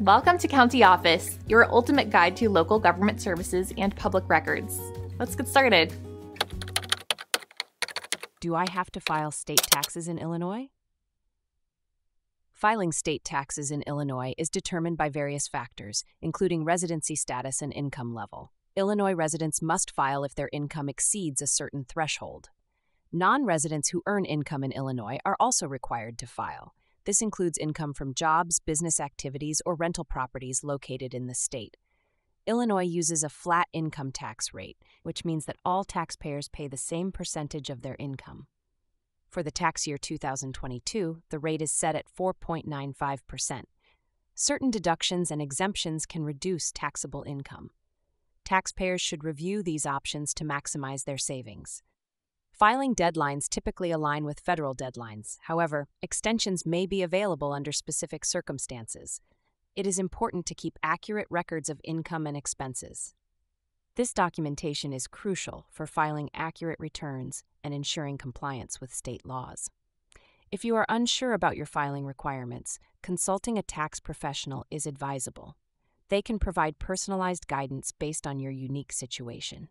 Welcome to County Office, your ultimate guide to local government services and public records. Let's get started. Do I have to file state taxes in Illinois? Filing state taxes in Illinois is determined by various factors, including residency status and income level. Illinois residents must file if their income exceeds a certain threshold. Non residents who earn income in Illinois are also required to file. This includes income from jobs, business activities, or rental properties located in the state. Illinois uses a flat income tax rate, which means that all taxpayers pay the same percentage of their income. For the tax year 2022, the rate is set at 4.95%. Certain deductions and exemptions can reduce taxable income. Taxpayers should review these options to maximize their savings. Filing deadlines typically align with federal deadlines. However, extensions may be available under specific circumstances. It is important to keep accurate records of income and expenses. This documentation is crucial for filing accurate returns and ensuring compliance with state laws. If you are unsure about your filing requirements, consulting a tax professional is advisable. They can provide personalized guidance based on your unique situation.